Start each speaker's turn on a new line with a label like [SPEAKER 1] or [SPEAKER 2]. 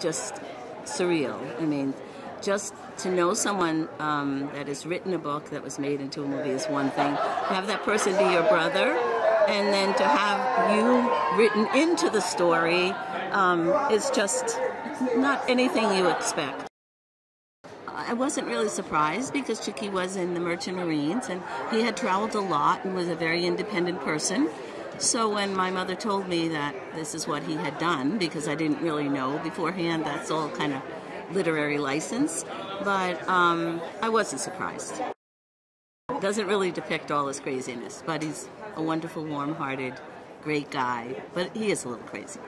[SPEAKER 1] just surreal. I mean, just to know someone um, that has written a book that was made into a movie is one thing. To have that person be your brother, and then to have you written into the story um, is just not anything you expect. I wasn't really surprised because Chickie was in the Merchant Marines and he had traveled a lot and was a very independent person. So when my mother told me that this is what he had done, because I didn't really know beforehand, that's all kind of literary license, but um, I wasn't surprised. Doesn't really depict all his craziness, but he's a wonderful, warm-hearted, great guy. But he is a little crazy.